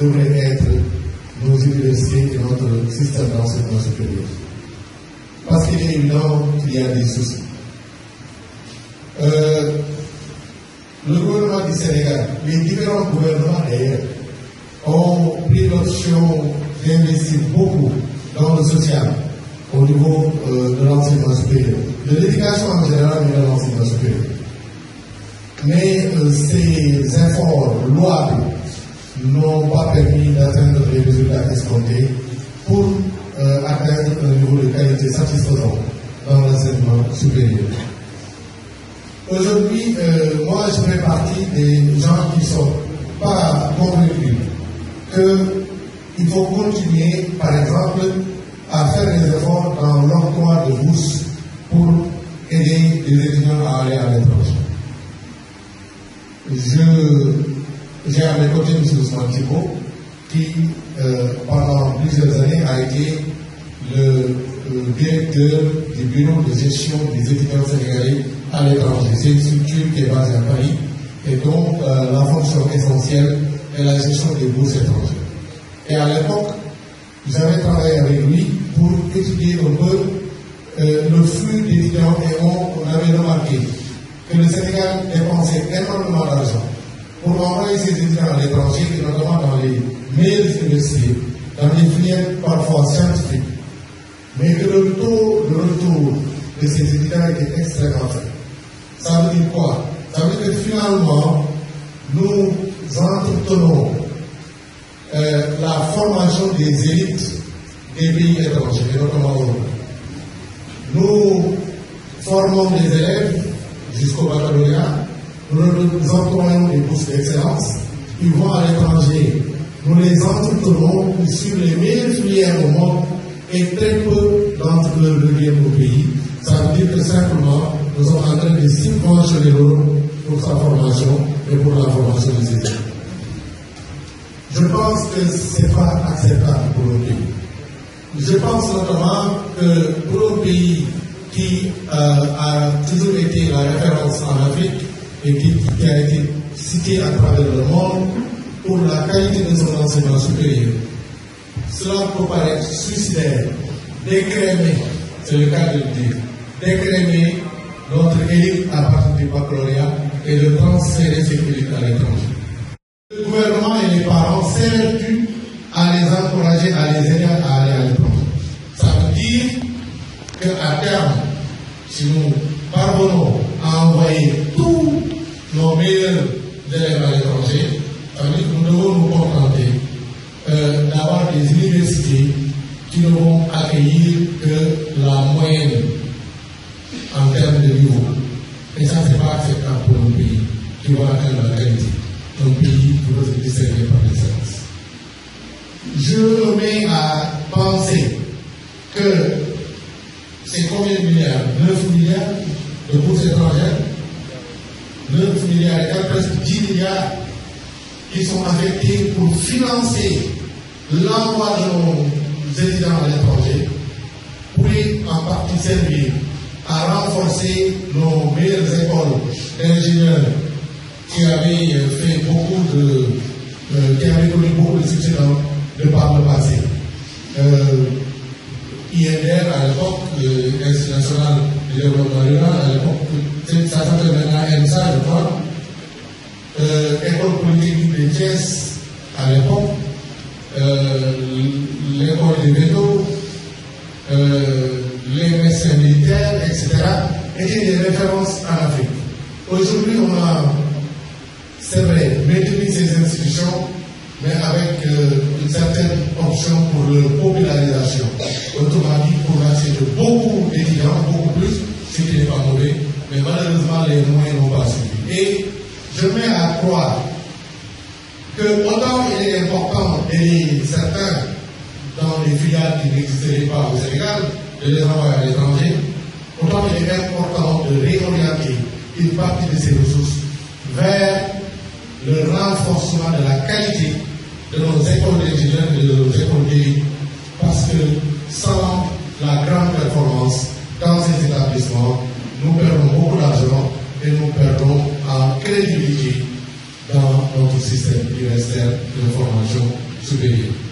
devraient être nos universités et notre système d'enseignement supérieur. Parce qu'il est évident qu'il y a des soucis. Euh, le gouvernement du Sénégal, les différents gouvernements d'ailleurs, ont pris l'option d'investir beaucoup dans le social au niveau euh, de l'enseignement supérieur, de l'éducation en général et de l'enseignement supérieur. Mais euh, ces efforts louables n'ont pas permis d'atteindre les résultats escomptés pour euh, atteindre un niveau de qualité satisfaisant dans l'enseignement supérieur. Aujourd'hui, euh, moi, je fais partie des gens qui ne sont pas convaincus qu'il faut continuer, par exemple, à faire des efforts dans l'octroi de bourse pour aider les étudiants à aller à l'étranger. J'ai à mes côtés M. Ousmane Thibault, qui, euh, pendant plusieurs années, a été le, directeur du bureau de gestion des étudiants sénégalais à l'étranger. C'est une structure qui est basée à Paris et dont euh, la fonction essentielle est la gestion des bourses étrangères. Et à l'époque, j'avais travaillé avec lui pour étudier un peu euh, le flux d'étudiants et on, avait remarqué que le Sénégal dépensait énormément d'argent pour envoyer ses étudiants à l'étranger, notamment dans les meilleures universités, dans des filières parfois scientifiques, mais que le taux de retour de ces étudiants était extrêmement faible. Ça veut dire quoi? Ça veut dire que finalement, nous entretenons euh, la formation des élites des pays étrangers, notamment européens. Nous formons des élèves jusqu'au baccalauréat, nous employons des bourses d'excellence, ils vont à l'étranger, nous les entretenons sur les meilleures filières au monde et très peu d'entre eux reviennent au pays. Ça veut dire que simplement, nous sommes en train de subventionner l'euro pour sa formation et pour la formation des étudiants. Je pense que ce n'est pas acceptable pour le pays. Je pense notamment que pour un pays qui euh, a toujours été la référence en Afrique et qui, a été cité à travers le monde pour la qualité de son enseignement supérieur, cela peut paraître suicidaire, décrémer, c'est le cas de le dire, décrémer notre élite à partir du baccalauréat et de transférer cette élite à l'étranger. Le gouvernement et les parents s'évertuent à les encourager, à les aider à aller à l'étranger. Ça veut dire qu'à terme, si nous parvenons à envoyer tous nos meilleurs élèves à l'étranger, dire que nous devons nous contenter euh, d'avoir des universités qui ne vont accueillir que la moyenne en termes de niveau. Et ça, ce n'est pas acceptable pour un pays qui va atteindre la qualité. Un pays qui doit se distinguer par l'excellence. Je me mets à penser que c'est combien de milliards? 9 milliards de bourses étrangères? 9 milliards et presque 10 milliards qui sont affectés pour financer l'envoi de nos étudiants à l'étranger pourrait en partie servir à renforcer nos meilleures écoles d'ingénieurs qui avaient fait beaucoup de, euh, qui avaient connu beaucoup de succès dans le par le passé. Euh, INR à l'époque, national de développement rural, à l'époque, ça maintenant je crois. Euh, école politique de Thiès à l'époque, euh, l'école des vétos, euh, les médecins militaires, etc., étaient des références en Afrique. Aujourd'hui, on a, c'est vrai, maintenu ces institutions, mais avec une certaine option pour leur popularisation. Autrement dit, pour l'accès de beaucoup d'étudiants, beaucoup plus, ce n'est pas mauvais, mais malheureusement, les moyens n'ont pas suffi. Et je mets à croire que autant il est important d'aider certains dans les filiales qui n'existeraient pas au Sénégal, de les envoyer à l'étranger, autant il est important de réorienter une partie de ces ressources vers le renforcement de la qualité de nos écoles d'ingénieurs et de nos écoles d'élite. Parce que sans la grande performance dans ces établissements, nous perdons beaucoup d'argent et nous perdons en crédibilité dans notre système universitaire de formation supérieurs.